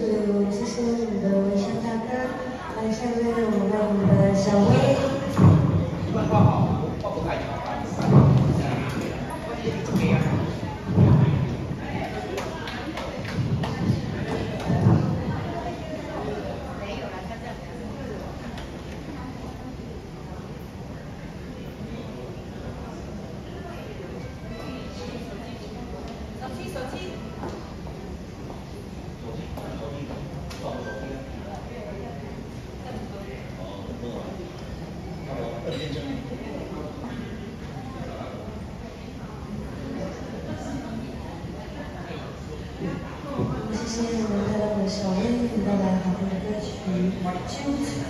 这里我谢谢你们的微笑大哥还有下面我们的小薇。带来好听的歌曲《秋曲》。